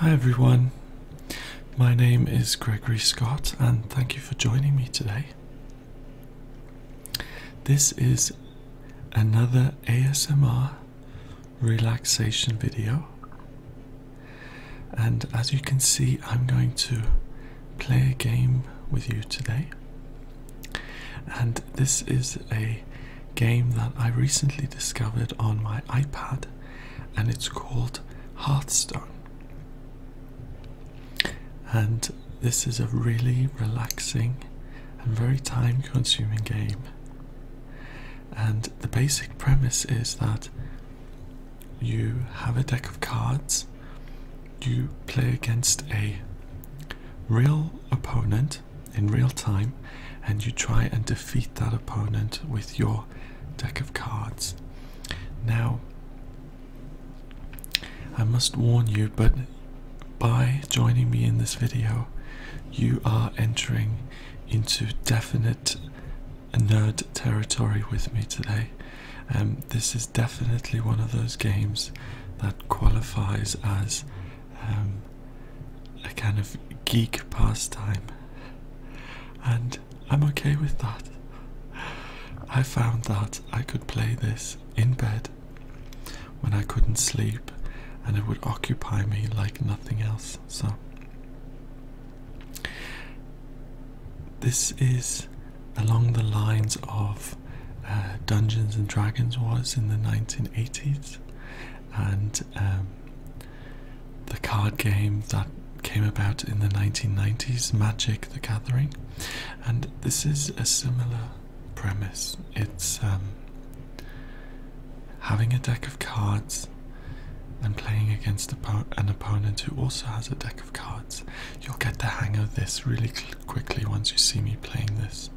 Hi everyone, my name is Gregory Scott and thank you for joining me today. This is another ASMR relaxation video, and as you can see, I'm going to play a game with you today. And this is a game that I recently discovered on my iPad, and it's called Hearthstone. And this is a really relaxing and very time consuming game. And the basic premise is that you have a deck of cards, you play against a real opponent in real time, and you try and defeat that opponent with your deck of cards. Now, I must warn you, but by joining me in this video, you are entering into definite nerd territory with me today. Um, this is definitely one of those games that qualifies as um, a kind of geek pastime, and I'm okay with that. I found that I could play this in bed when I couldn't sleep, and it would occupy me like nothing else. So, this is along the lines of uh, Dungeons and Dragons was in the 1980s, and um, the card game that came about in the 1990s, Magic the Gathering. And this is a similar premise. It's um, having a deck of cards and playing against an opponent who also has a deck of cards. You'll get the hang of this really quickly once you see me playing this.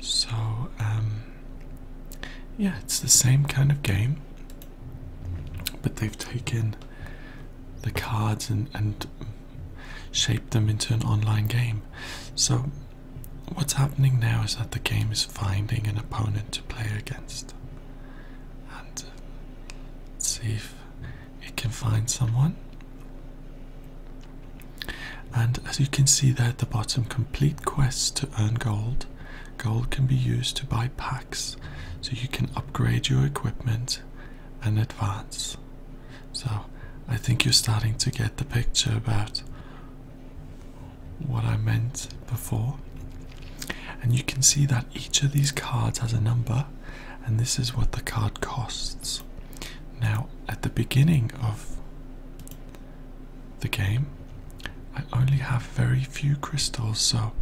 So, um, yeah, it's the same kind of game, but they've taken the cards and, and shaped them into an online game. So, what's happening now is that the game is finding an opponent to play against. And uh, see if can find someone. And as you can see there at the bottom, complete quests to earn gold. Gold can be used to buy packs so you can upgrade your equipment and advance. So I think you're starting to get the picture about what I meant before. And you can see that each of these cards has a number, and this is what the card costs. Now, at the beginning of the game, I only have very few crystals, so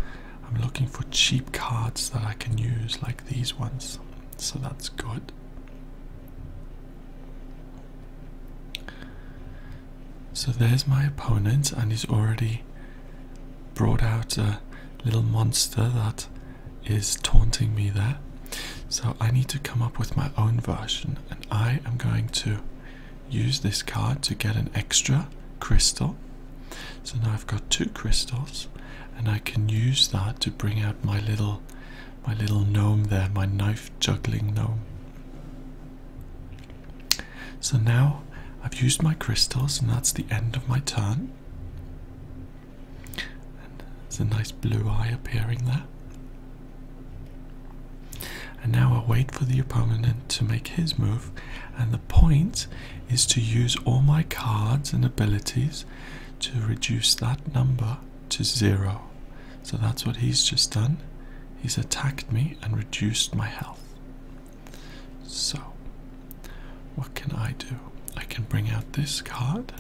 I'm looking for cheap cards that I can use, like these ones. So that's good. So there's my opponent, and he's already brought out a little monster that is taunting me there. So I need to come up with my own version, and I am going to use this card to get an extra crystal. So now I've got two crystals, and I can use that to bring out my little my little gnome there, my knife juggling gnome. So now I've used my crystals, and that's the end of my turn. And there's a nice blue eye appearing there. And now I'll wait for the opponent to make his move, and the point is to use all my cards and abilities to reduce that number to zero. So that's what he's just done. He's attacked me and reduced my health. So, what can I do? I can bring out this card.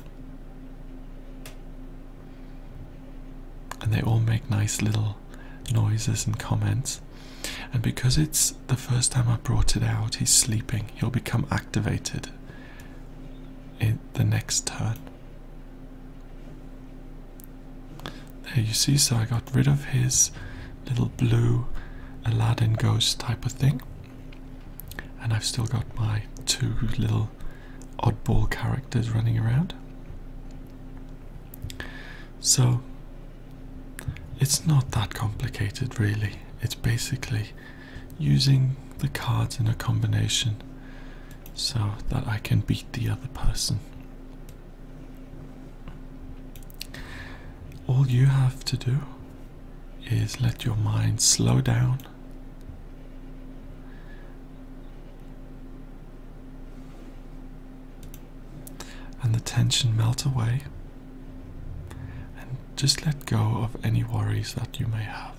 And they all make nice little noises and comments. And because it's the first time I brought it out, he's sleeping. He'll become activated in the next turn. There you see, so I got rid of his little blue Aladdin ghost type of thing. And I've still got my two little oddball characters running around. So it's not that complicated really. It's basically using the cards in a combination so that I can beat the other person. all you have to do is let your mind slow down. And the tension melt away, and just let go of any worries that you may have.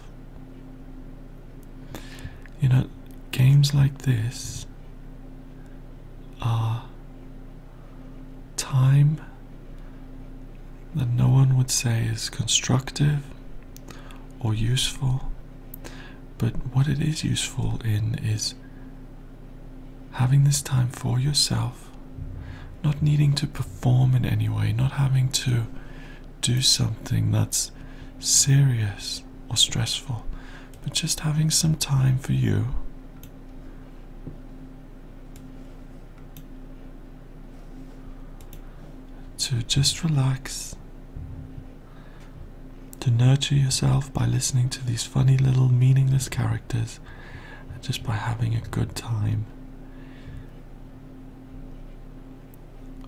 You know, games like this are time that no one would say is constructive or useful, but what it is useful in is having this time for yourself, not needing to perform in any way, not having to do something that's serious or stressful, but just having some time for you. To just relax to nurture yourself by listening to these funny little meaningless characters and just by having a good time.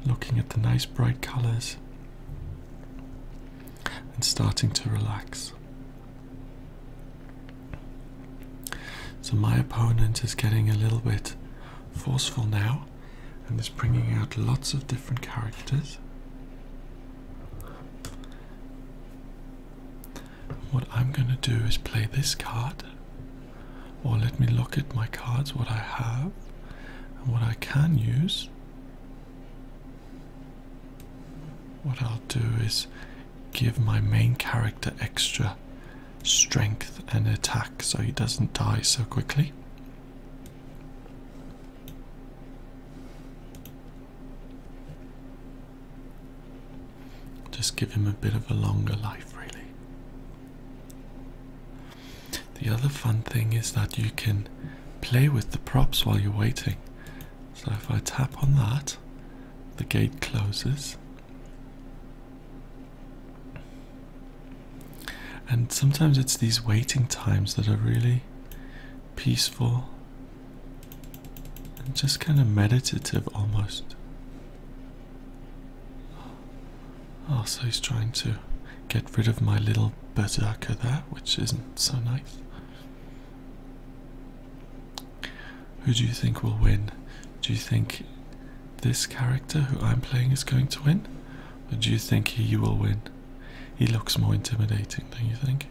Looking at the nice bright colours and starting to relax. So, my opponent is getting a little bit forceful now and is bringing out lots of different characters. What I'm going to do is play this card, or let me look at my cards, what I have, and what I can use. What I'll do is give my main character extra strength and attack so he doesn't die so quickly. Just give him a bit of a longer life, really. The other fun thing is that you can play with the props while you're waiting. So if I tap on that, the gate closes. And sometimes it's these waiting times that are really peaceful and just kind of meditative almost. Oh, so he's trying to get rid of my little berserker there, which isn't so nice. Who do you think will win? Do you think this character who I'm playing is going to win? Or do you think he will win? He looks more intimidating, don't you think?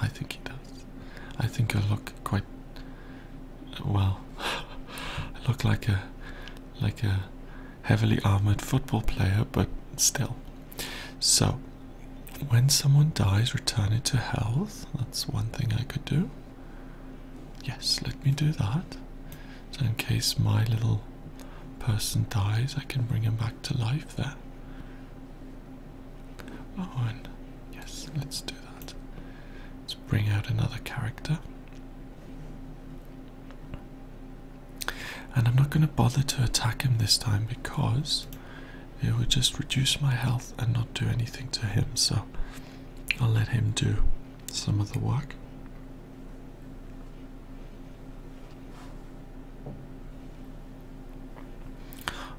I think he does. I think I look quite well. I look like a like a heavily armored football player, but still. So, when someone dies, return it to health. That's one thing I could do. Yes, let me do that. So, in case my little person dies, I can bring him back to life there. Oh, and let's do that. Let's bring out another character. And I'm not going to bother to attack him this time because it would just reduce my health and not do anything to him. So I'll let him do some of the work.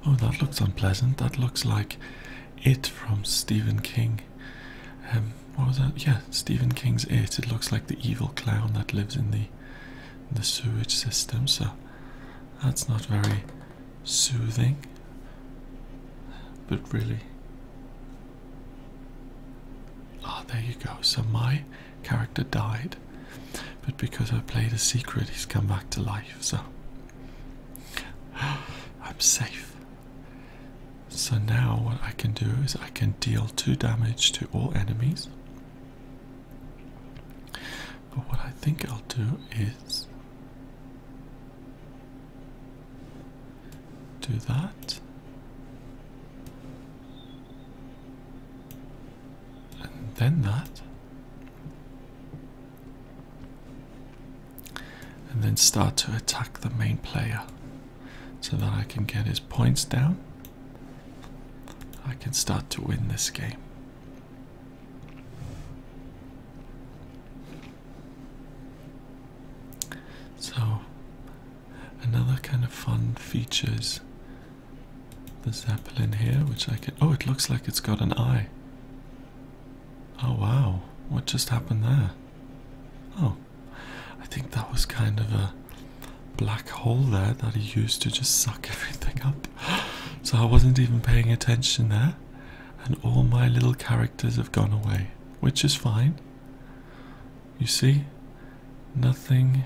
Oh, that looks unpleasant. That looks like it from Stephen King. Um, what was that? Yeah, Stephen King's It. It looks like the evil clown that lives in the the sewage system. So that's not very soothing. But really, ah, oh, there you go. So my character died, but because I played a secret, he's come back to life. So I'm safe. So now what I can do is I can deal 2 damage to all enemies. But what I think I'll do is do that. And then that. And then start to attack the main player so that I can get his points down. I can start to win this game. So, another kind of fun features the Zeppelin here, which I can. Oh, it looks like it's got an eye. Oh wow, what just happened there? Oh, I think that was kind of a black hole there that he used to just suck everything up. So I wasn't even paying attention there, and all my little characters have gone away, which is fine. You see, nothing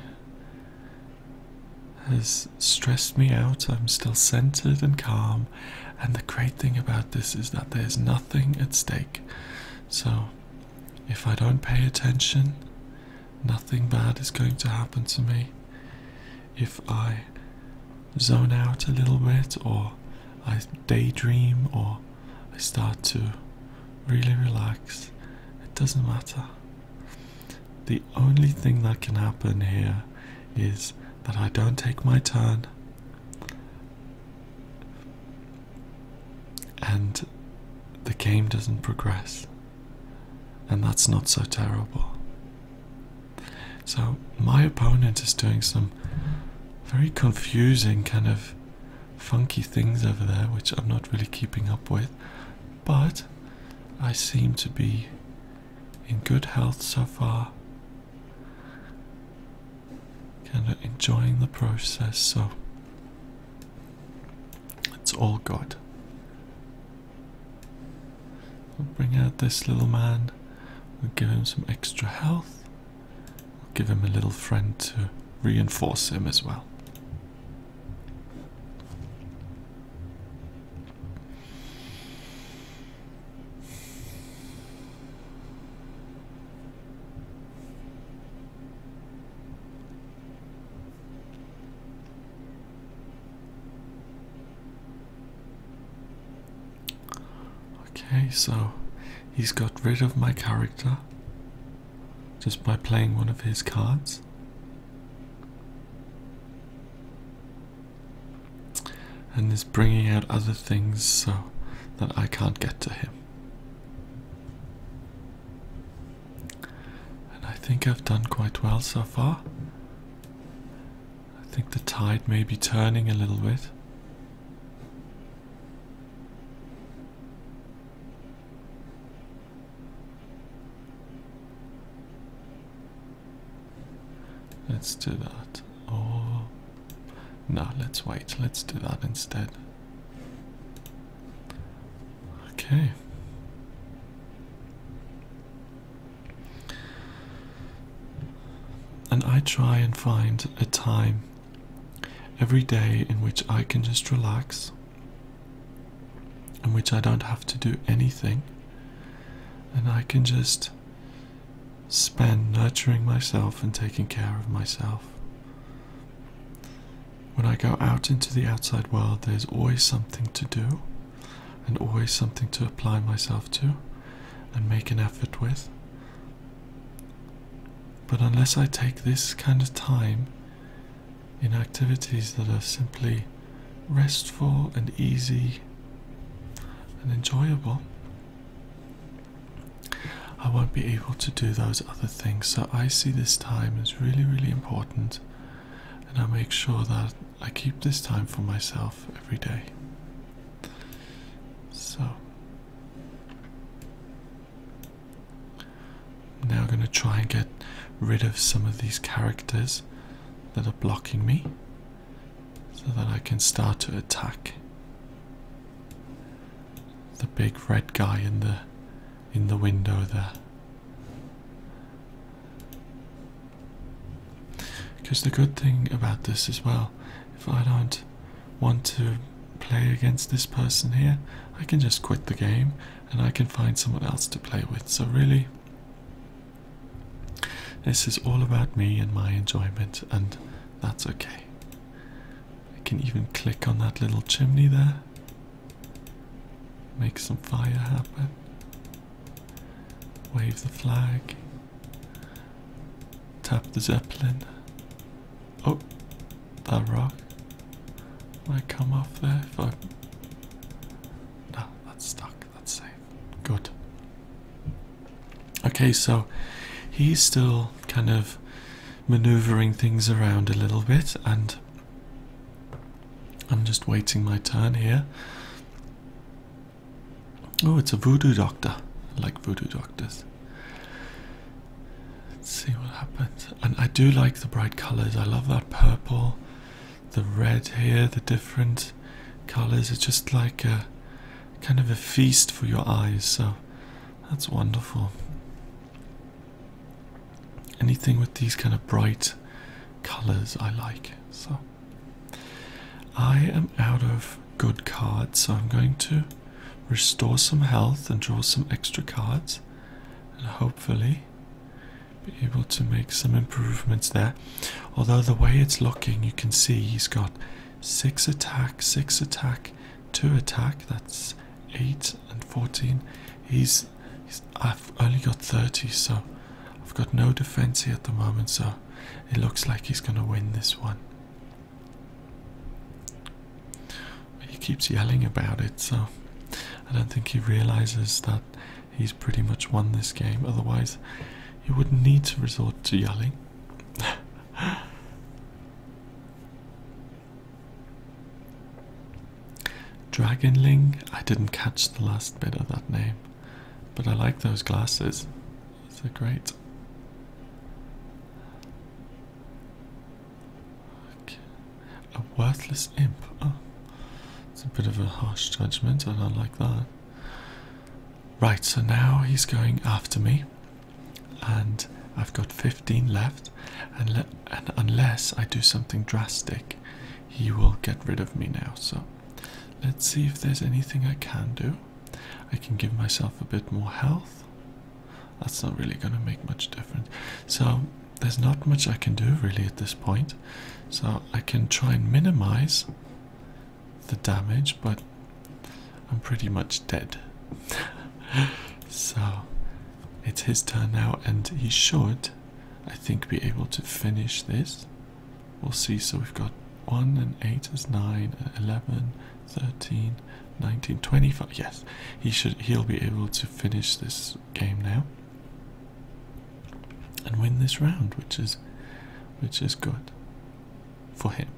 has stressed me out. I'm still centered and calm, and the great thing about this is that there's nothing at stake. So, if I don't pay attention, nothing bad is going to happen to me. If I zone out a little bit, or I daydream, or I start to really relax, it doesn't matter. The only thing that can happen here is that I don't take my turn and the game doesn't progress. And that's not so terrible. So, my opponent is doing some very confusing, kind of funky things over there, which I'm not really keeping up with. But I seem to be in good health so far. Kind of enjoying the process, so it's all good. We'll bring out this little man. We'll give him some extra health. We'll give him a little friend to reinforce him as well. So he's got rid of my character just by playing one of his cards. And is bringing out other things so that I can't get to him. And I think I've done quite well so far. I think the tide may be turning a little bit. Let's do that. Oh, no, let's wait. Let's do that instead. Okay. And I try and find a time every day in which I can just relax, in which I don't have to do anything, and I can just spend nurturing myself and taking care of myself. When I go out into the outside world, there's always something to do and always something to apply myself to and make an effort with. But unless I take this kind of time in activities that are simply restful and easy and enjoyable, I won't be able to do those other things. So I see this time as really, really important, and I make sure that I keep this time for myself every day. So I'm now going to try and get rid of some of these characters that are blocking me so that I can start to attack the big red guy in the in the window there. Because the good thing about this as well, if I don't want to play against this person here, I can just quit the game and I can find someone else to play with. So, really, this is all about me and my enjoyment, and that's okay. I can even click on that little chimney there, make some fire happen, wave the flag, tap the zeppelin. Oh, that rock might come off there if I. No, that's stuck. That's safe. Good. Okay, so he's still kind of maneuvering things around a little bit, and I'm just waiting my turn here. Oh, it's a voodoo doctor. Like voodoo doctors. Let's see what happens. And I do like the bright colors. I love that purple, the red here, the different colors. It's just like a kind of a feast for your eyes. So that's wonderful. Anything with these kind of bright colors I like. So I am out of good cards, so I'm going to restore some health and draw some extra cards and hopefully be able to make some improvements there. Although the way it's looking, you can see he's got six attack, six attack, two attack. That's eight and fourteen. He's, he's I've only got thirty, so I've got no defense here at the moment. So it looks like he's gonna win this one. He keeps yelling about it, so I don't think he realizes that he's pretty much won this game. Otherwise, he wouldn't need to resort to yelling. Dragonling, I didn't catch the last bit of that name, but I like those glasses. They're great. A worthless imp. Oh, it's a bit of a harsh judgment. and I like that. Right, so now he's going after me, and I've got 15 left. And, and unless I do something drastic, he will get rid of me now. So let's see if there's anything I can do. I can give myself a bit more health. That's not really going to make much difference. So there's not much I can do really at this point. So I can try and minimize the damage, but I'm pretty much dead. so it's his turn now, and he should, I think, be able to finish this. We'll see. So we've got 1 and 8 is 9, uh, 11, 13, 19, 25. Yes, he should. He'll be able to finish this game now and win this round, which is which is good for him.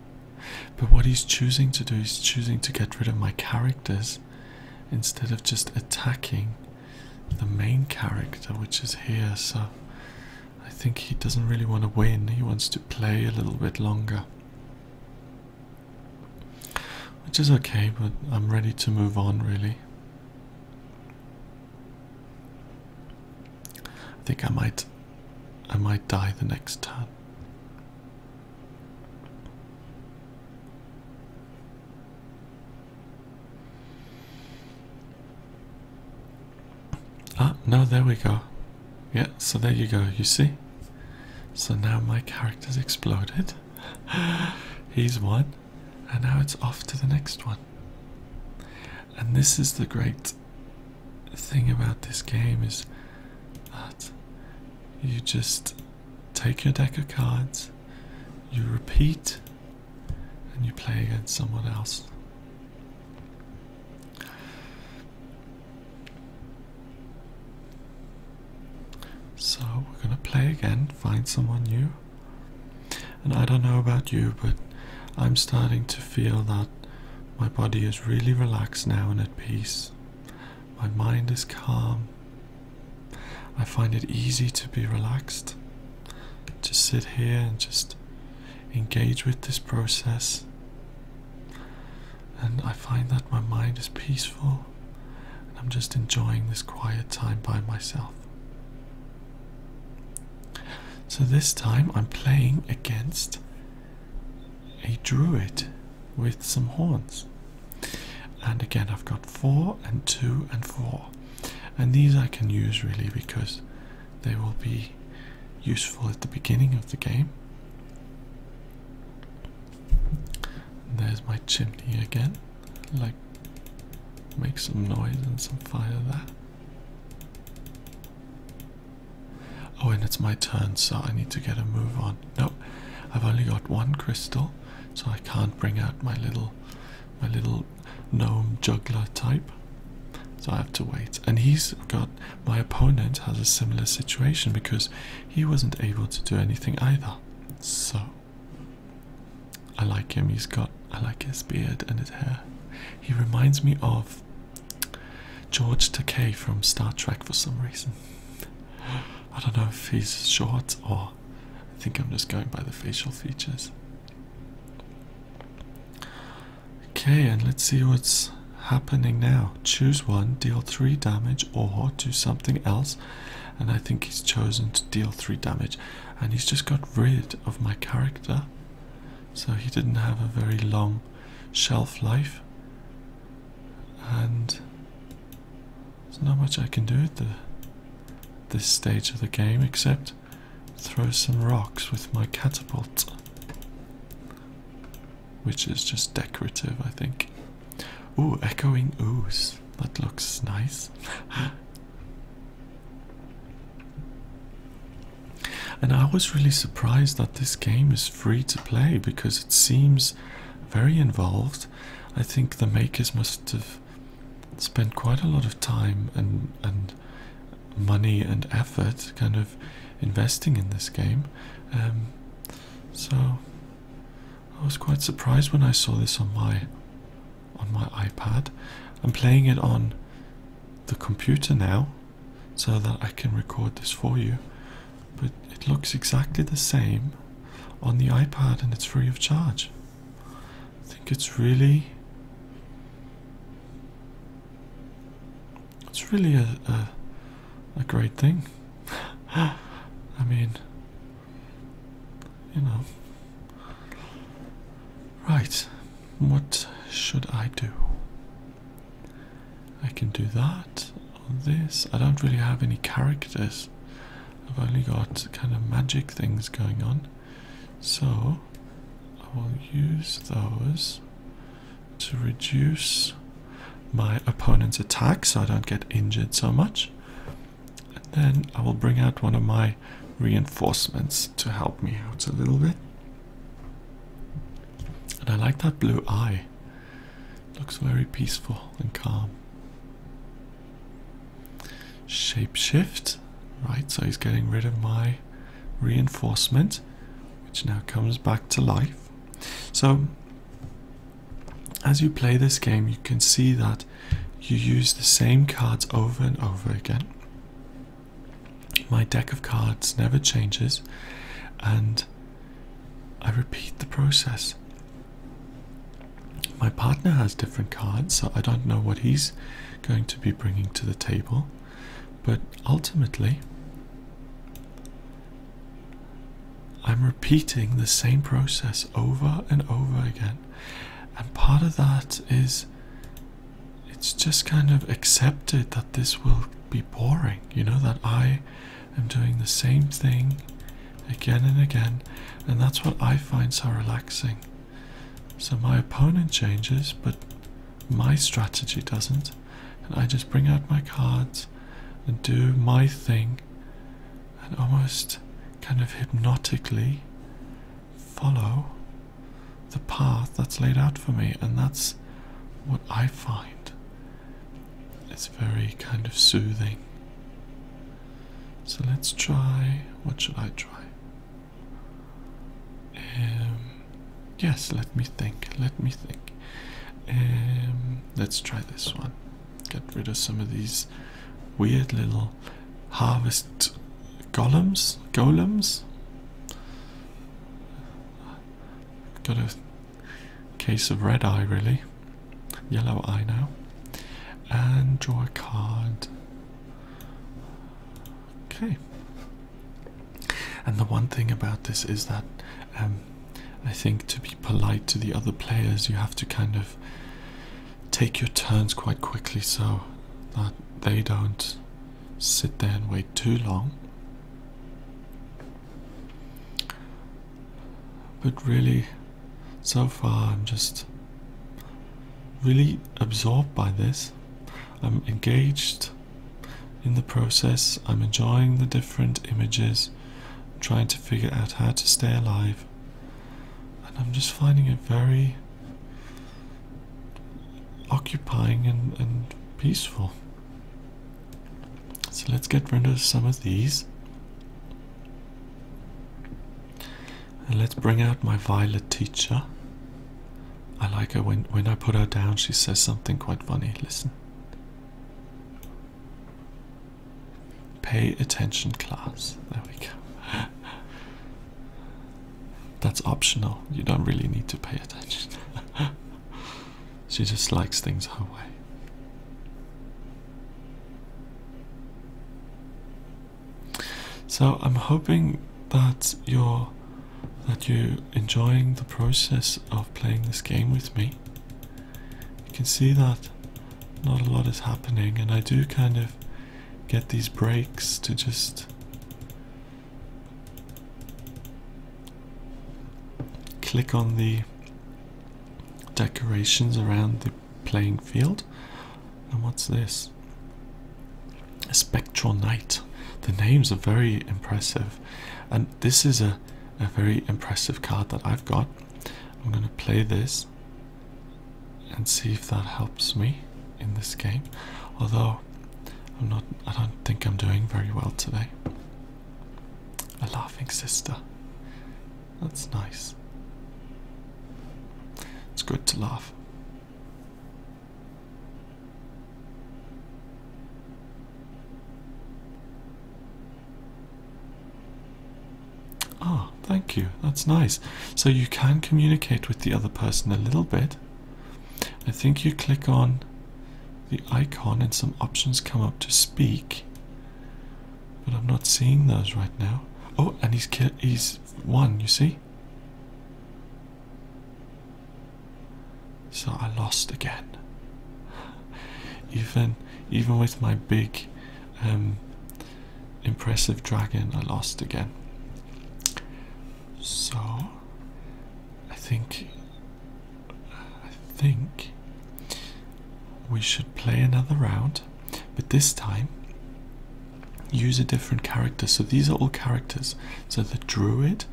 But what he's choosing to do is choosing to get rid of my characters instead of just attacking the main character, which is here. So I think he doesn't really want to win, he wants to play a little bit longer. Which is okay, but I'm ready to move on really. I think I might I might die the next turn. Ah, no, there we go. Yeah, so there you go, you see? So now my character's exploded. He's won, and now it's off to the next one. And this is the great thing about this game is that you just take your deck of cards, you repeat, and you play against someone else. So we're gonna play again, find someone new. And I don't know about you, but I'm starting to feel that my body is really relaxed now and at peace. My mind is calm. I find it easy to be relaxed, to sit here and just engage with this process. And I find that my mind is peaceful and I'm just enjoying this quiet time by myself. So this time I'm playing against a druid with some horns. And again, I've got four and two and four. And these I can use really because they will be useful at the beginning of the game. there's my chimney again. Like, make some noise and some fire there. Oh, and it's my turn, so I need to get a move on. No, I've only got one crystal, so I can't bring out my little, my little gnome juggler type. So I have to wait. And he's got my opponent has a similar situation because he wasn't able to do anything either. So I like him. He's got I like his beard and his hair. He reminds me of George Takei from Star Trek for some reason. I don't know if he's short or I think I'm just going by the facial features. Okay, and let's see what's happening now. Choose one, deal 3 damage, or do something else. And I think he's chosen to deal 3 damage. And he's just got rid of my character. So he didn't have a very long shelf life. And there's not much I can do with the, this stage of the game except throw some rocks with my catapult which is just decorative, I think. Ooh, echoing ooze. That looks nice. and I was really surprised that this game is free to play because it seems very involved. I think the makers must have spent quite a lot of time and and money and effort kind of investing in this game. Um, so I was quite surprised when I saw this on my on my iPad. I'm playing it on the computer now so that I can record this for you. But it looks exactly the same on the iPad and it's free of charge. I think it's really it's really a, a, a great thing. I mean, you know, Right, what should I do? I can do that on this. I don't really have any characters. I've only got kind of magic things going on. So I will use those to reduce my opponent's attack so I don't get injured so much. Then I will bring out one of my reinforcements to help me out a little bit. And I like that blue eye. Looks very peaceful and calm. Shapeshift. Right, so he's getting rid of my reinforcement, which now comes back to life. So, as you play this game, you can see that you use the same cards over and over again. My deck of cards never changes, and I repeat the process. My partner has different cards, so I don't know what he's going to be bringing to the table, but ultimately, I'm repeating the same process over and over again, and part of that is it's just kind of accepted that this will be boring, you know, that I am doing the same thing again and again, and that's what I find so relaxing. So my opponent changes, but my strategy doesn't. And I just bring out my cards and do my thing and almost kind of hypnotically follow the path that's laid out for me. And that's what I find. It's very kind of soothing. So let's try. What should I try? Um, Yes, let me think. Let me think. Um, let's try this one. Get rid of some of these weird little harvest golems. Golems. Got a case of red eye, really. Yellow eye now. And draw a card. Okay. And the one thing about this is that um, I think to be polite to the other players, you have to kind of take your turns quite quickly so that they don't sit there and wait too long. But really, so far, I'm just really absorbed by this. I'm engaged in the process, I'm enjoying the different images, trying to figure out how to stay alive. And I'm just finding it very occupying and, and peaceful. So let's get rid of some of these. And let's bring out my violet teacher. I like her when, when I put her down, she says something quite funny. Listen. Pay attention, class. There we go. That's optional. You don't really need to pay attention. she just likes things her way. So I'm hoping that you're that you're enjoying the process of playing this game with me. You can see that not a lot is happening, and I do kind of get these breaks to just click on the decorations around the playing field. And what's this? A spectral knight. The names are very impressive, and this is a, a very impressive card that I've got. I'm going to play this and see if that helps me in this game. Although I'm not I don't think I'm doing very well today. A laughing sister. That's nice. It's good to laugh. Oh, thank you. That's nice. So you can communicate with the other person a little bit. I think you click on the icon and some options come up to speak. But I'm not seeing those right now. Oh, and he's he's one, you see? So I lost again. Even even with my big um, impressive dragon, I lost again. So I think I think we should play another round, but this time use a different character. So these are all characters. So the druid,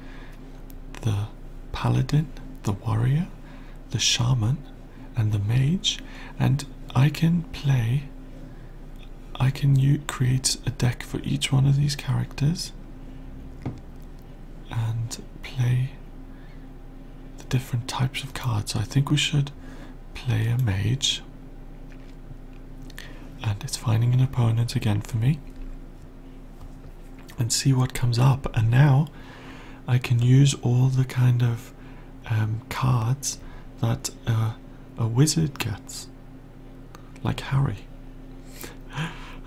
the paladin, the warrior, the shaman, and the mage, and I can play. I can create a deck for each one of these characters and play the different types of cards. So I think we should play a mage and it's finding an opponent again for me. And see what comes up. And now I can use all the kind of um, cards that uh, a wizard gets. Like Harry.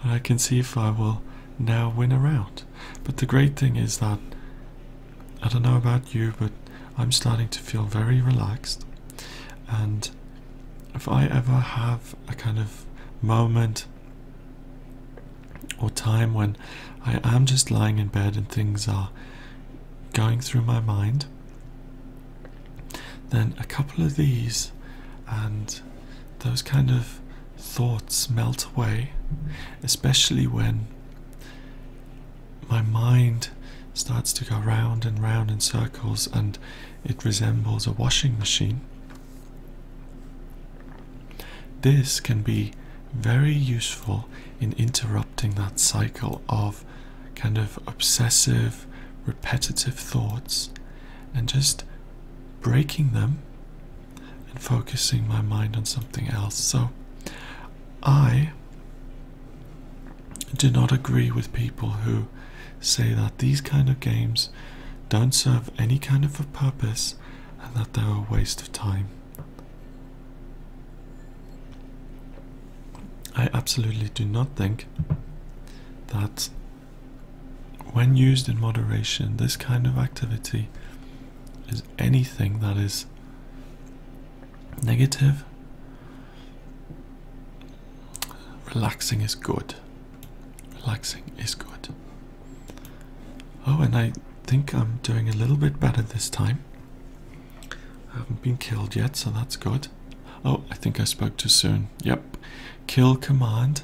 And I can see if I will now win a round. But the great thing is that I don't know about you but I'm starting to feel very relaxed. And if I ever have a kind of moment or time when I am just lying in bed and things are going through my mind, then a couple of these and those kind of thoughts melt away, especially when my mind starts to go round and round in circles and it resembles a washing machine. This can be very useful in interrupting that cycle of kind of obsessive, repetitive thoughts and just breaking them and focusing my mind on something else. So, I do not agree with people who say that these kind of games don't serve any kind of a purpose and that they're a waste of time. I absolutely do not think that when used in moderation, this kind of activity is anything that is negative. Relaxing is good. Relaxing is good. Oh, and I think I'm doing a little bit better this time. I haven't been killed yet, so that's good. Oh, I think I spoke too soon. Yep. Kill command.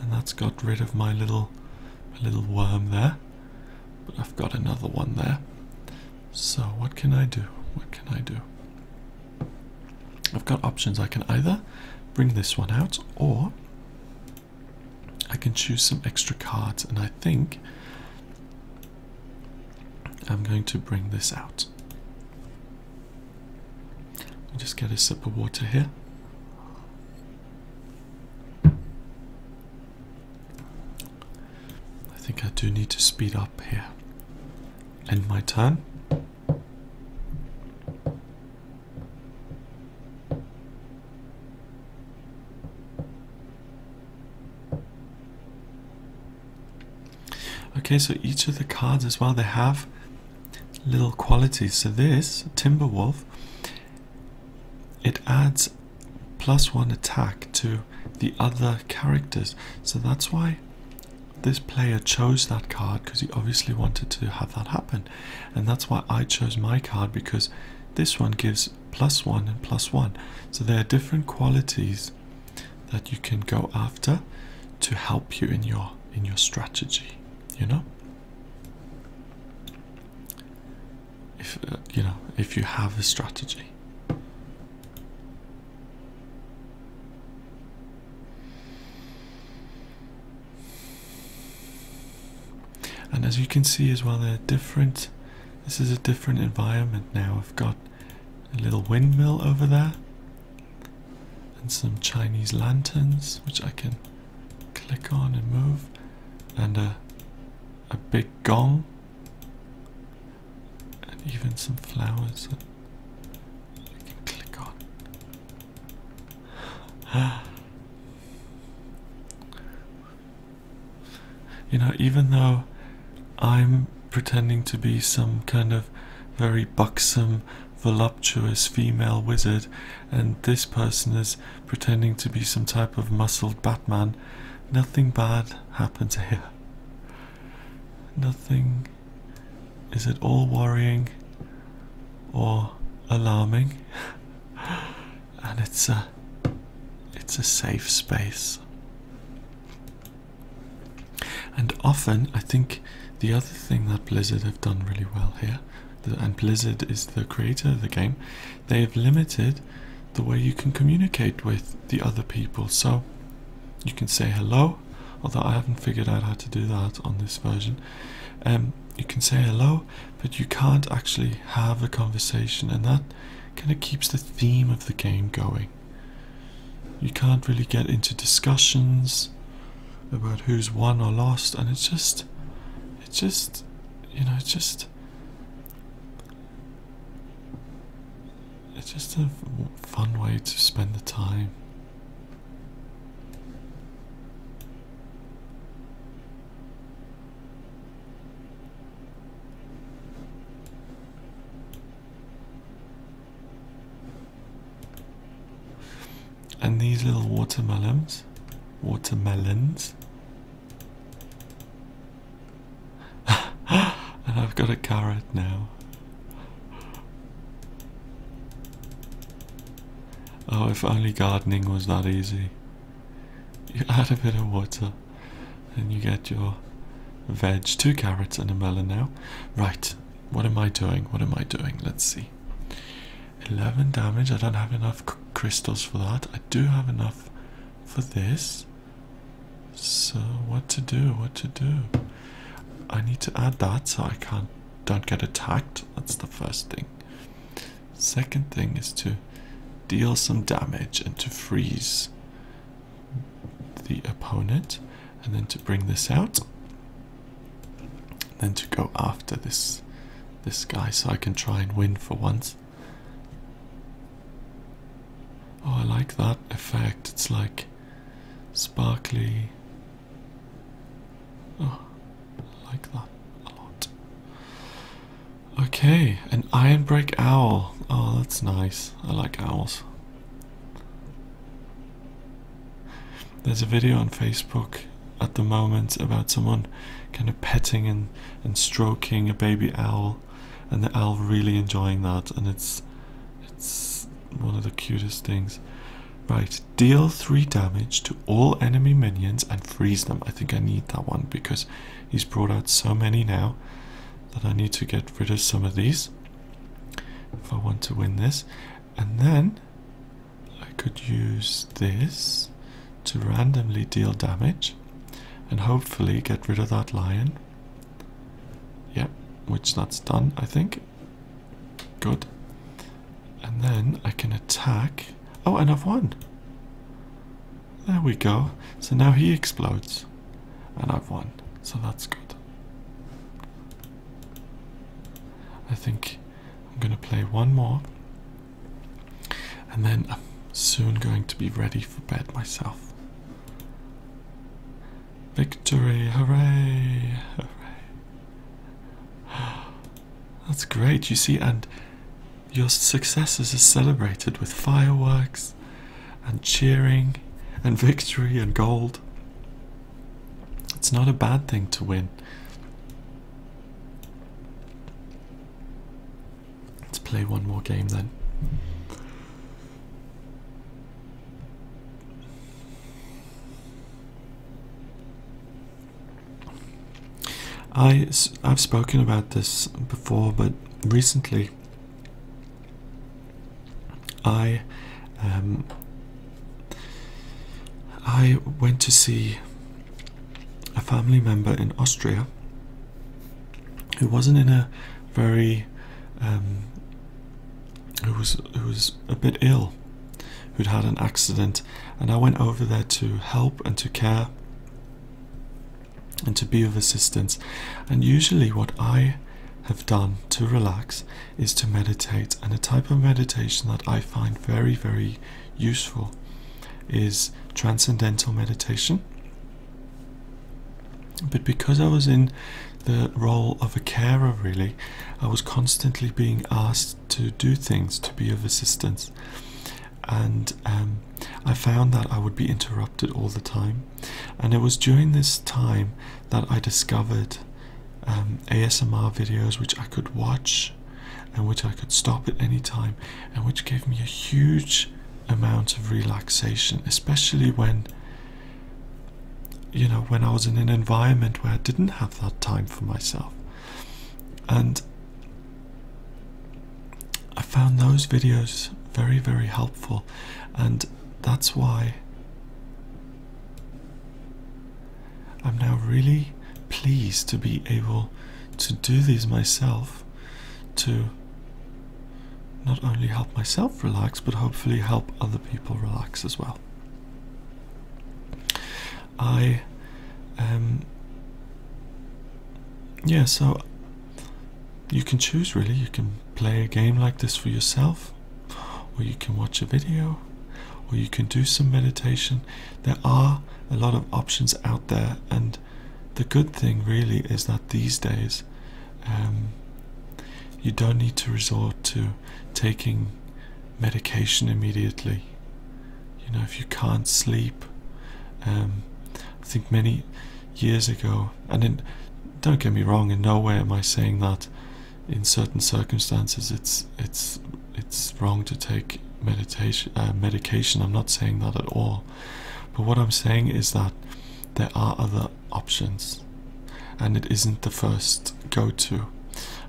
And that's got rid of my little my little worm there. But I've got another one there. So what can I do? What can I do? I've got options. I can either bring this one out or I can choose some extra cards and I think I'm going to bring this out. Just get a sip of water here. I I think I do need to speed up here. End my turn. Okay, so each of the cards as well, they have little qualities. So this, Timberwolf, it adds plus one attack to the other characters. So that's why this player chose that card because he obviously wanted to have that happen. And that's why I chose my card because this one gives plus one and plus one. So there are different qualities that you can go after to help you in your in your strategy you know if uh, you know if you have a strategy and as you can see as well they're different this is a different environment now I've got a little windmill over there and some Chinese lanterns which I can click on and move and a a big gong and even some flowers that I can click on. you know, even though I'm pretending to be some kind of very buxom, voluptuous female wizard, and this person is pretending to be some type of muscled Batman, nothing bad happens here. Nothing is at all worrying or alarming, and it's a it's a safe space. And often, I think the other thing that Blizzard have done really well here, and Blizzard is the creator of the game, they have limited the way you can communicate with the other people. So you can say hello, although I haven't figured out how to do that on this version. Um, you can say hello, but you can't actually have a conversation, and that kind of keeps the theme of the game going. You can't really get into discussions about who's won or lost, and it's just, just, you know, just, it's just a fun way to spend the time. And these little watermelons, watermelons, and I've got a carrot now. Oh, if only gardening was that easy. You add a bit of water and you get your veg, two carrots and a melon now. Right, what am I doing? What am I doing? Let's see. 11 damage. I don't have enough crystals for that. I do have enough for this. So what to do? What to do? I need to add that so I can't don't get attacked. That's the first thing. Second thing is to deal some damage and to freeze the opponent and then to bring this out then to go after this this guy so I can try and win for once Oh, I like that effect. It's like sparkly. Oh, like that a lot. Okay, an Ironbeak Owl. Oh, that's nice. I like owls. There's a video on Facebook at the moment about someone kind of petting and, and stroking a baby owl and the owl really enjoying that and it's it's one of the cutest things. Right, deal 3 damage to all enemy minions and freeze them. I think I need that one because he's brought out so many now that I need to get rid of some of these if I want to win this. And then I could use this to randomly deal damage and hopefully get rid of that lion. Yep, which that's done, I think. Good. And then I can attack. Oh, and I've won. There we go. So now he explodes. And I've won. So that's good. I think I'm going to play one more and then I'm soon going to be ready for bed myself. Victory! Hooray! Hooray! That's great, you see, and your successes are celebrated with fireworks and cheering and victory and gold. It's not a bad thing to win. Let's play one more game then. I, I've spoken about this before, but recently I um, I went to see a family member in Austria who wasn't in a very um, who was who was a bit ill, who'd had an accident, and I went over there to help and to care and to be of assistance. And usually, what I have done to relax is to meditate, and a type of meditation that I find very, very useful is transcendental meditation. But because I was in the role of a carer, really, I was constantly being asked to do things to be of assistance. And um, I found that I would be interrupted all the time. And it was during this time that I discovered um, ASMR videos which I could watch and which I could stop at any time and which gave me a huge amount of relaxation, especially when you know when I was in an environment where I didn't have that time for myself. And I found those videos very, very helpful, and that's why I'm now really pleased to be able to do these myself to not only help myself relax but hopefully help other people relax as well. I um yeah so you can choose really you can play a game like this for yourself or you can watch a video or you can do some meditation there are a lot of options out there and the good thing really is that these days um, you don't need to resort to taking medication immediately. You know if you can't sleep um, I think many years ago and in, don't get me wrong in no way am I saying that in certain circumstances it's it's it's wrong to take meditation uh, medication. I'm not saying that at all. But what I'm saying is that there are other options and it isn't the first go to.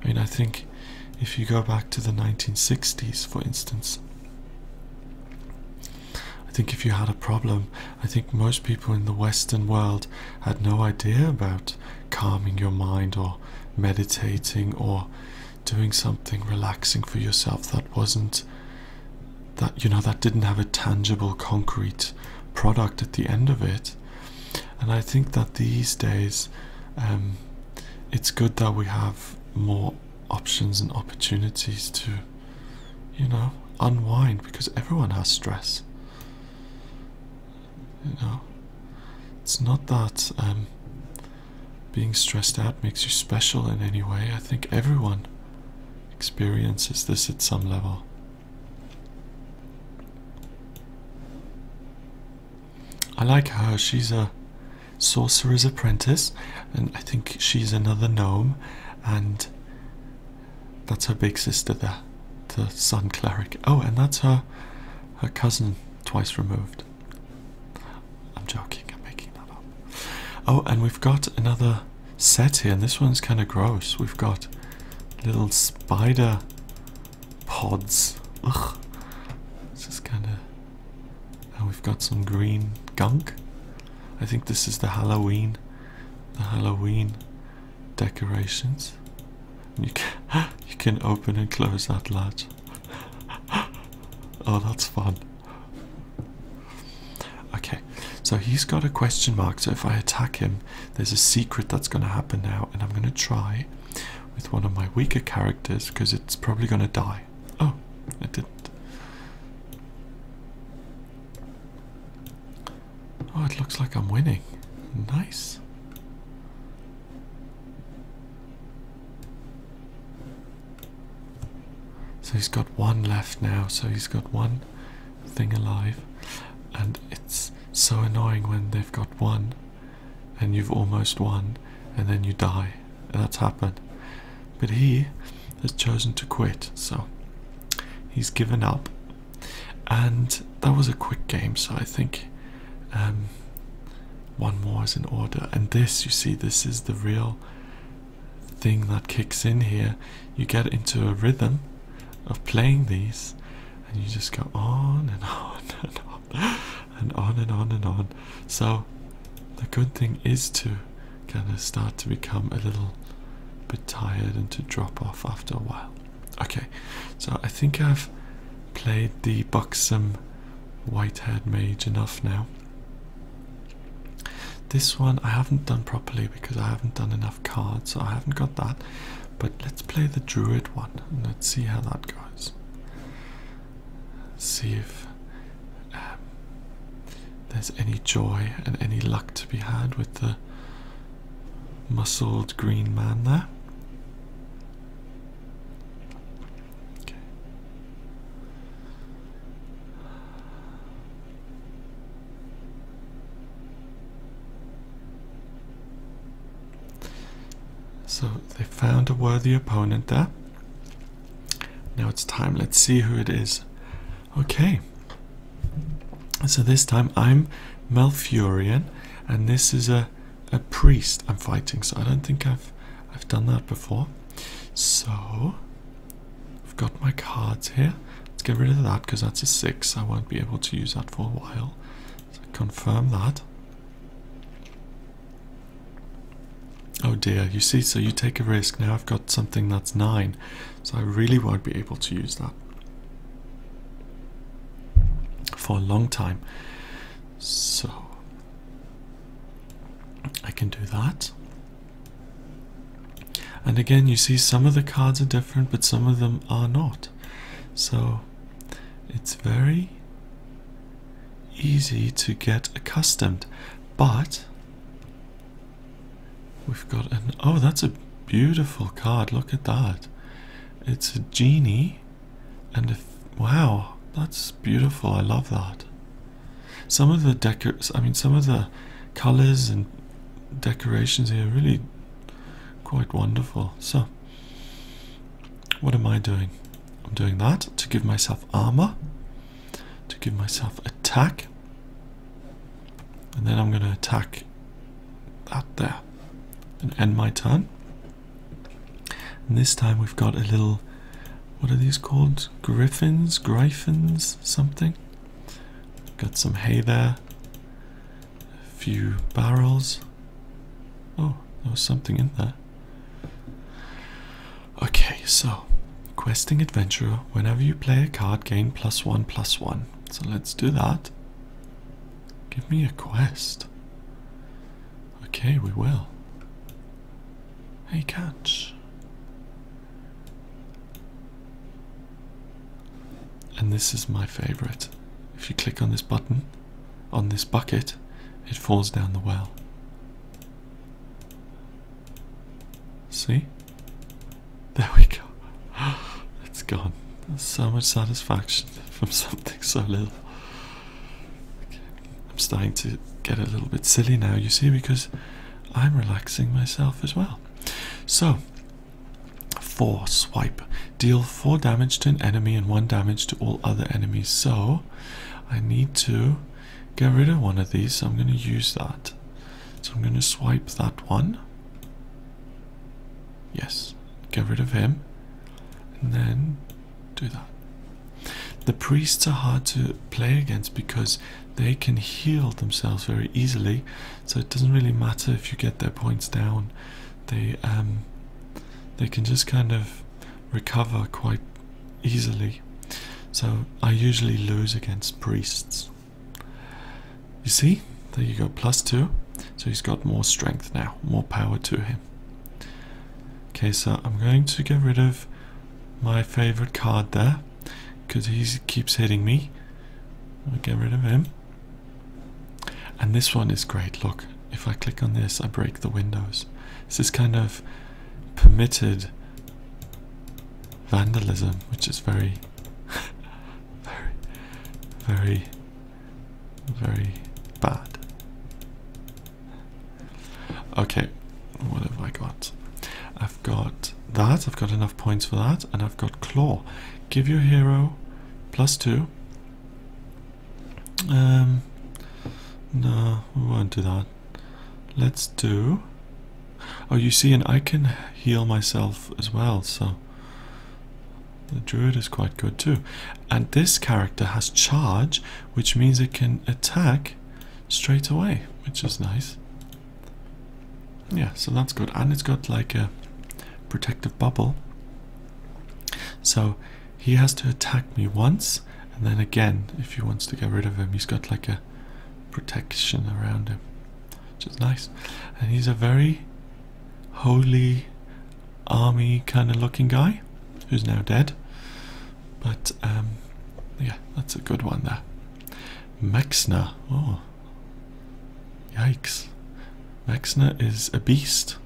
I mean, I think if you go back to the 1960s, for instance, I think if you had a problem, I think most people in the Western world had no idea about calming your mind or meditating or doing something relaxing for yourself that wasn't that you know that didn't have a tangible concrete product at the end of it and I think that these days um, it's good that we have more options and opportunities to you know unwind because everyone has stress. You know? It's not that um, being stressed out makes you special in any way. I think everyone experiences this at some level. I like her. She's a sorcerer's apprentice, and I think she's another gnome, and that's her big sister there, the sun cleric. Oh, and that's her her cousin twice removed. I'm joking, I'm making that up. Oh, and we've got another set here, and this one's kind of gross. We've got little spider pods. Ugh. This is kind of. And we've got some green gunk. I think this is the Halloween, the Halloween decorations. You can you can open and close that latch. oh, that's fun. Okay, so he's got a question mark. So if I attack him, there's a secret that's going to happen now, and I'm going to try with one of my weaker characters because it's probably going to die. Oh, it didn't. Oh, it looks like I'm winning. Nice. So he's got one left now, so he's got one thing alive. And it's so annoying when they've got one and you've almost won and then you die. And that's happened. But he has chosen to quit, so he's given up. And that was a quick game, so I think um, one more is in order. And this, you see, this is the real thing that kicks in here. You get into a rhythm of playing these, and you just go on and on and on and on and on and on. So, the good thing is to kind of start to become a little bit tired and to drop off after a while. Okay, so I think I've played the buxom white-haired mage enough now. This one I haven't done properly because I haven't done enough cards, so I haven't got that. But let's play the druid one and let's see how that goes. See if um, there's any joy and any luck to be had with the muscled green man there. Okay. So they found a worthy opponent there. Now it's time. Let's see who it is. Okay. So this time I'm Malfurion, and this is a a priest I'm fighting. So I don't think I've I've done that before. So I've got my cards here. Let's get rid of that because that's a six. I won't be able to use that for a while. So confirm that. You see, so you take a risk. Now I've got something that's nine, so I really won't be able to use that for a long time. So I can do that. And again, you see some of the cards are different, but some of them are not. So it's very easy to get accustomed. But we've got an oh, that's a beautiful card. Look at that. It's a genie and a wow, that's beautiful. I love that. Some of the decors, I mean, some of the colors and decorations here are really quite wonderful. So, what am I doing? I'm doing that to give myself armor, to give myself attack, and then I'm going to attack that there and end my turn. And this time we've got a little, what are these called? Griffins, Gryphons, something. Got some hay there, a few barrels. Oh, there was something in there. Okay, so questing adventurer. Whenever you play a card, gain plus one, plus one. So let's do that. Give me a quest. Okay, we will. Hey, catch. And this is my favorite. If you click on this button, on this bucket, it falls down the well. See? There we go. It's gone. There's so much satisfaction from something so little. Okay. I'm starting to get a little bit silly now, you see, because I'm relaxing myself as well. So, 4 swipe. Deal 4 damage to an enemy and 1 damage to all other enemies. So, I need to get rid of one of these, so I'm going to use that. So, I'm going to swipe that one. Yes, get rid of him. And then do that. The priests are hard to play against because they can heal themselves very easily, so it doesn't really matter if you get their points down. They um they can just kind of recover quite easily. So I usually lose against priests. You see, there you go, plus two. So he's got more strength now, more power to him. Okay, so I'm going to get rid of my favorite card there because he keeps hitting me. I'll get rid of him. And this one is great. Look, if I click on this, I break the windows. This is kind of permitted vandalism, which is very, very, very, very bad. Okay, what have I got? I've got that, I've got enough points for that, and I've got Claw. Give your hero plus two. Um, no, we won't do that. Let's do. Oh, you see, and I can heal myself as well, so the druid is quite good too. And this character has charge, which means it can attack straight away, which is nice. Yeah, so that's good. And it's got like a protective bubble. So he has to attack me once, and then again if he wants to get rid of him. He's got like a protection around him, which is nice. And he's a very holy army kind of looking guy who's now dead. But um, yeah, that's a good one there. Maexxna. Oh, yikes. Maexxna is a beast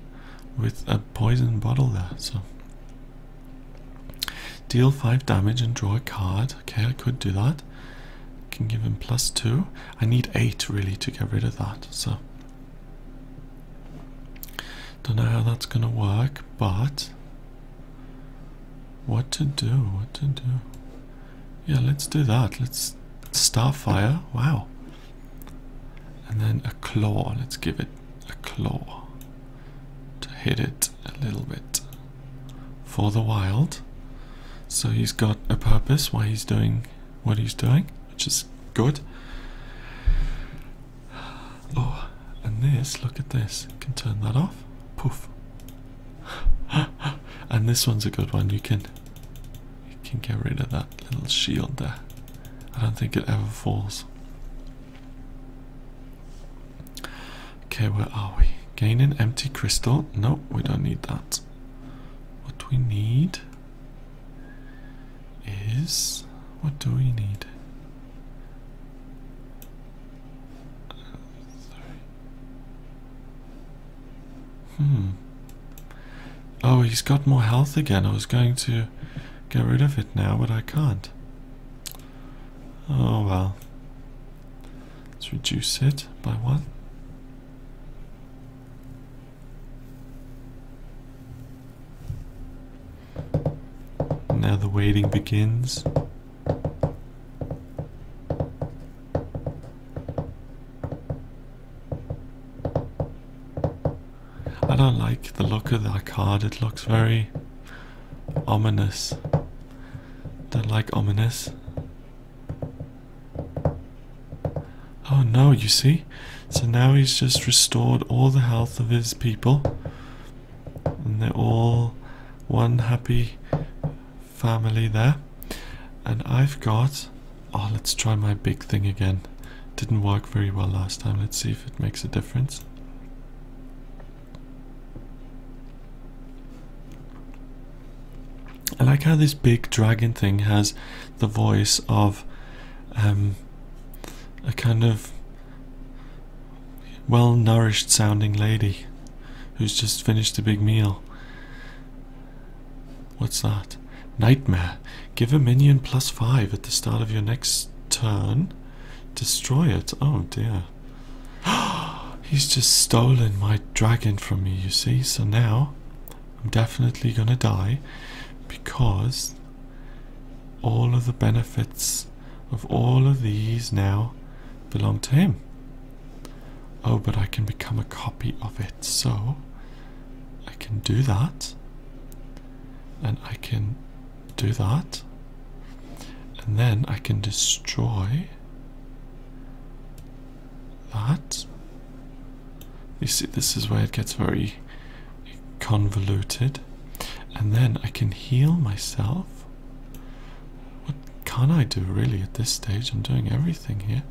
with a poison bottle there, so. Deal 5 damage and draw a card. Okay, I could do that. Can give him plus 2. I need 8 really to get rid of that, so. Don't know how that's gonna work, but. What to do? What to do? Yeah, let's do that. Let's. Starfire. Wow. And then a claw. Let's give it a claw to hit it a little bit for the wild. So he's got a purpose why he's doing what he's doing, which is good. Oh, and this, look at this. Can turn that off. Poof. and this one's a good one. You can you can get rid of that little shield there. I don't think it ever falls. Okay, where are we? Gain an empty crystal. No, we don't need that. What we need is. What do we need? Hmm. Oh, he's got more health again. I was going to get rid of it now, but I can't. Oh well. Let's reduce it by one. Now the waiting begins. I don't like the look of that card, it looks very ominous. Don't like ominous. Oh no, you see? So now he's just restored all the health of his people. And they're all one happy family there. And I've got. Oh, let's try my big thing again. Didn't work very well last time. Let's see if it makes a difference. I like how this big dragon thing has the voice of um, a kind of well nourished sounding lady who's just finished a big meal. What's that? Nightmare. Give a minion plus five at the start of your next turn. Destroy it. Oh dear. He's just stolen my dragon from me, you see? So now I'm definitely gonna die because all of the benefits of all of these now belong to him. Oh, but I can become a copy of it, so I can do that, and I can do that, and then I can destroy that. You see, this is where it gets very convoluted. And then I can heal myself. What can I do really at this stage? I'm doing everything here.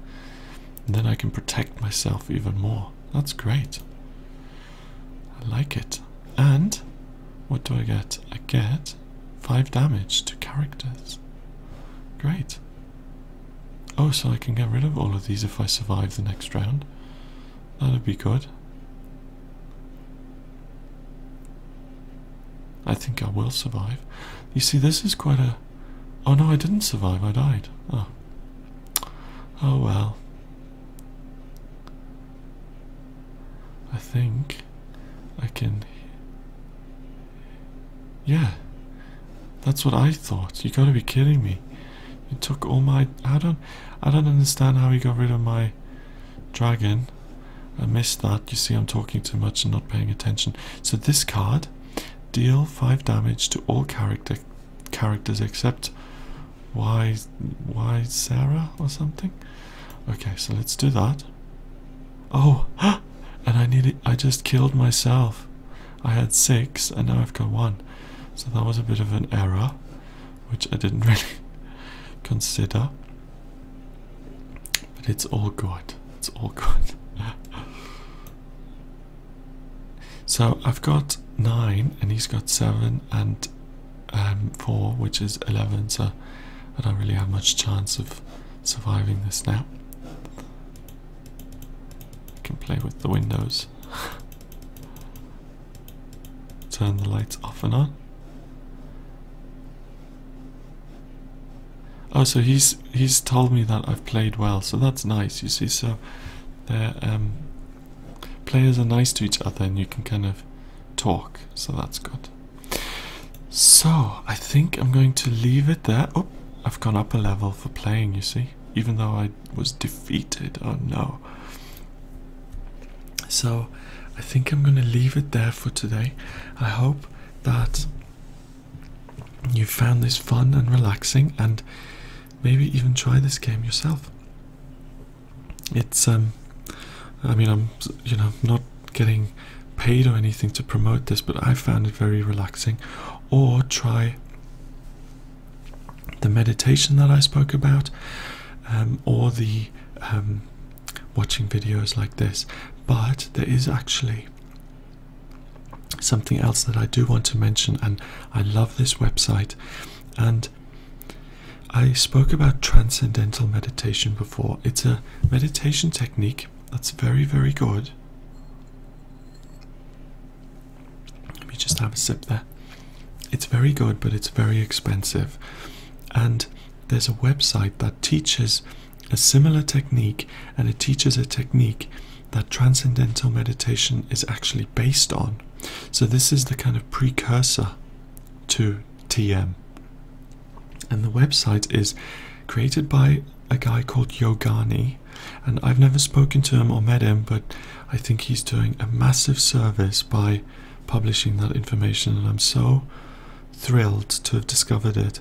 And then I can protect myself even more. That's great. I like it. And what do I get? I get 5 damage to characters. Great. Oh, so I can get rid of all of these if I survive the next round. That'd be good. I think I will survive. You see, this is quite a. Oh no, I didn't survive, I died. Oh. Oh well. I think I can. Yeah. That's what I thought. You gotta be kidding me. You took all my. I don't. I don't understand how he got rid of my dragon. I missed that. You see, I'm talking too much and not paying attention. So this card, deal five damage to all character characters except why why Sarah or something. Okay, so let's do that. Oh, and I needed. I just killed myself. I had six, and now I've got one. So that was a bit of an error, which I didn't really consider. But it's all good. It's all good. So I've got nine, and he's got seven and um, four, which is eleven. So I don't really have much chance of surviving this now. I can play with the windows. Turn the lights off and on. Oh, so he's he's told me that I've played well, so that's nice. You see, so the um, players are nice to each other, and you can kind of talk, so that's good. So I think I'm going to leave it there. Oh, I've gone up a level for playing. You see, even though I was defeated. Oh no. So I think I'm going to leave it there for today. I hope that you found this fun and relaxing and maybe even try this game yourself. It's um I mean I'm you know not getting paid or anything to promote this but I found it very relaxing or try the meditation that I spoke about um, or the um, watching videos like this but there is actually something else that I do want to mention, and I love this website. And I spoke about transcendental meditation before. It's a meditation technique that's very, very good. Let me just have a sip there. It's very good, but it's very expensive. And there's a website that teaches a similar technique, and it teaches a technique that transcendental meditation is actually based on. So, this is the kind of precursor to TM. And the website is created by a guy called Yogani. And I've never spoken to him or met him, but I think he's doing a massive service by publishing that information. And I'm so thrilled to have discovered it.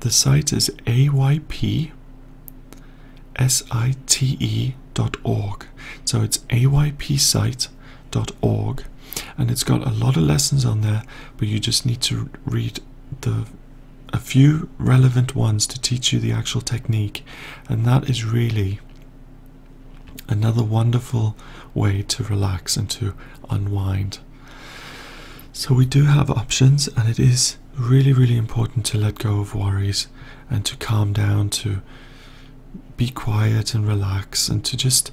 The site is AYP site.org. So it's aypsite.org and it's got a lot of lessons on there, but you just need to read the a few relevant ones to teach you the actual technique, and that is really another wonderful way to relax and to unwind. So, we do have options, and it is really, really important to let go of worries and to calm down, to be quiet and relax and to just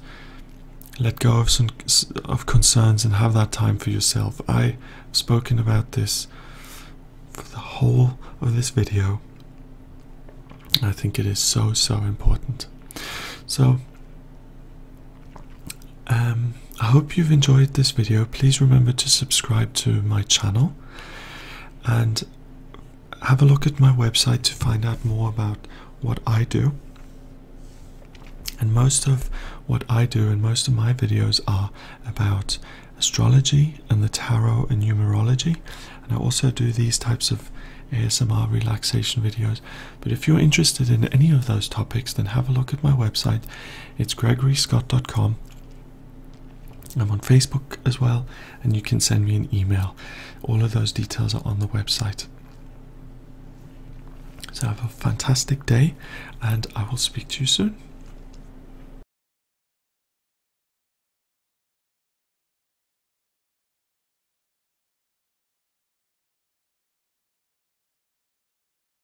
let go of some of concerns and have that time for yourself. I've spoken about this for the whole of this video. I think it is so so important. So um, I hope you've enjoyed this video. Please remember to subscribe to my channel and have a look at my website to find out more about what I do. And most of what I do and most of my videos are about astrology and the tarot and numerology. And I also do these types of ASMR relaxation videos. But if you're interested in any of those topics, then have a look at my website. It's gregoryscott.com. I'm on Facebook as well, and you can send me an email. All of those details are on the website. So have a fantastic day, and I will speak to you soon.